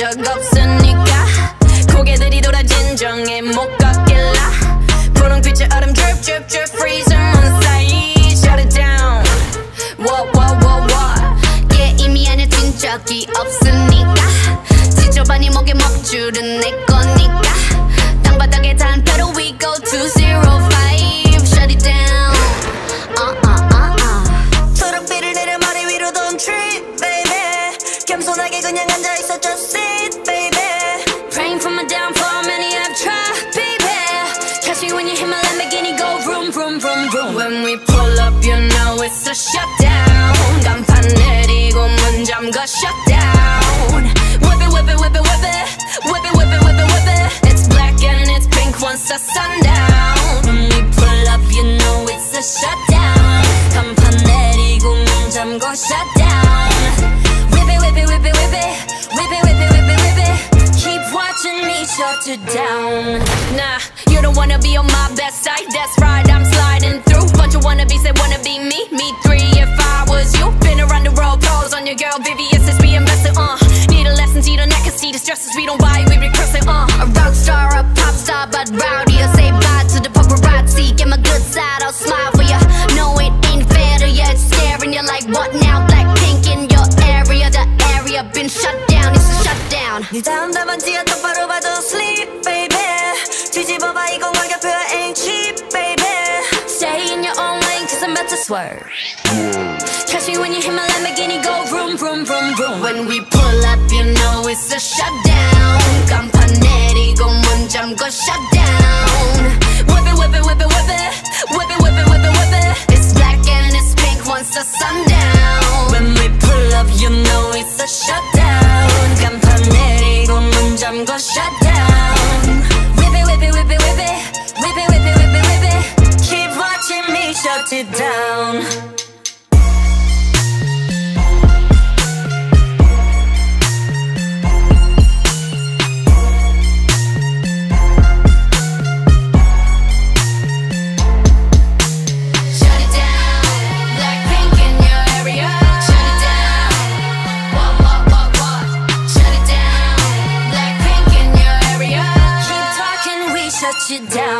적 없으니까 고개들이 돌아 진정해 못 걷길라 분홍빛의 얼음 drip drip drip freezing on side shut it down what what what what 게임이 아니야 진 적이 없으니까 지저분이 목에 먹줄은 내 거니까 땅바닥에 단패로 we go to zero five shut it down 겸손하게 그냥 앉아있어 just sit baby Praying for my downfall, many have tried, baby. Catch me when you hit my Lamborghini, go vroom, vroom, vroom, vroom. When we pull up, you know it's a shutdown. 간판 내리고 문 잠가 shutdown. Whip it, whip it, whip it, whip it, whip it, whip it, whip it, whip it. It's black and it's pink once the sundown. When we pull up, you know it's a shutdown. 간판 내리고 문 잠가 shutdown. Whip it, whip it, whip it, whip it, whip it, whip it, whip it. Keep watching me shut it down. Nah, you don't wanna be on my best side. That's right, I'm sliding through. Bunch of wannabes that wanna be me. Me three if I was you. Been around the world, pose on your girl, is being invested. Uh, need a lesson, see the neck, cause see the stresses we don't buy, we recurse it. Uh, A rock star, a pop star, but rowdy. I say bye to the paparazzi. Get my good side, I'll smile for ya. No, it ain't fair to ya. It's staring you like what now? shutdown. 네 다음 답안지야 똑바로 봐도 sleep baby 뒤집어봐 이건 가격표야 ain't cheap baby stay in your own lane, cause I'm about to swerve. Catch me when you hit my Lamborghini, go vroom, vroom, vroom, vroom. When we pull up, you know it's a shutdown. 간판 내리고 문 잠궈 shutdown. you down.